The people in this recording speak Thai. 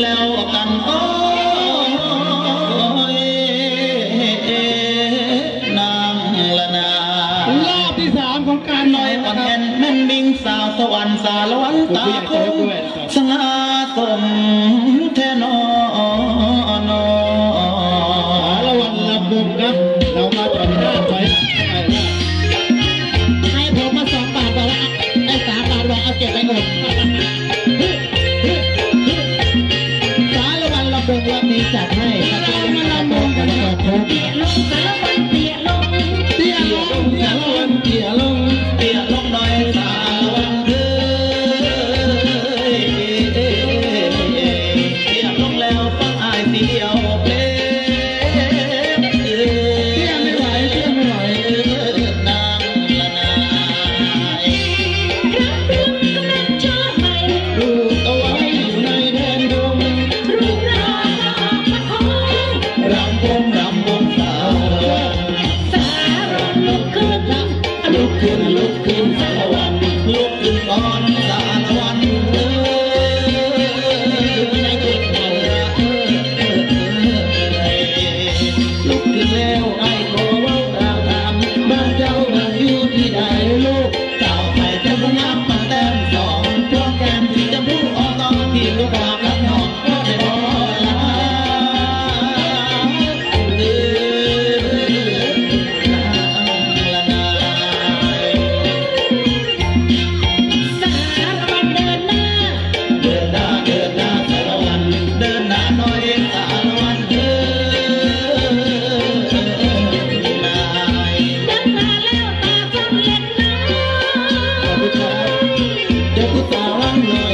แล้วกันก็นางละนารอบที่สามของการน้อยคอนแทนแม่นบิงสาวสวรรค์สารวนตาคงสง่าสมแทนอนสารวนลำบุญครับเรามาจอดหน้าไว้ให้ผมมาสองบาทบอกว่าไอ้สามบาทบอเอาเก็บไว้ก่ amor Ejecutaban